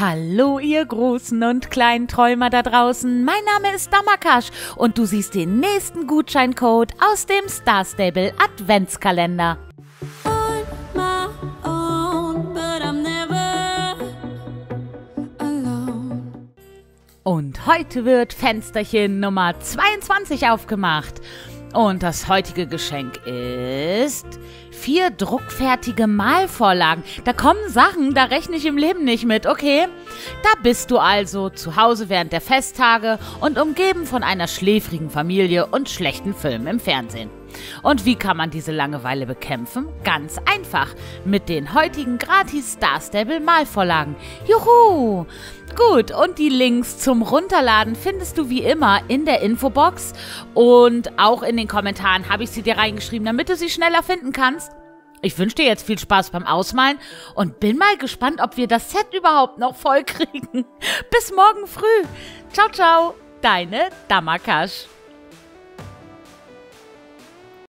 Hallo, ihr großen und kleinen Träumer da draußen. Mein Name ist Damakash und du siehst den nächsten Gutscheincode aus dem Star Stable Adventskalender. Und heute wird Fensterchen Nummer 22 aufgemacht. Und das heutige Geschenk ist vier druckfertige Malvorlagen. Da kommen Sachen, da rechne ich im Leben nicht mit, okay? Da bist du also zu Hause während der Festtage und umgeben von einer schläfrigen Familie und schlechten Filmen im Fernsehen. Und wie kann man diese Langeweile bekämpfen? Ganz einfach. Mit den heutigen gratis Star Stable Malvorlagen. Juhu! Gut, und die Links zum Runterladen findest du wie immer in der Infobox und auch in den Kommentaren habe ich sie dir reingeschrieben, damit du sie schneller finden kannst. Ich wünsche dir jetzt viel Spaß beim Ausmalen und bin mal gespannt, ob wir das Set überhaupt noch voll kriegen. Bis morgen früh. Ciao, ciao, deine Damakash.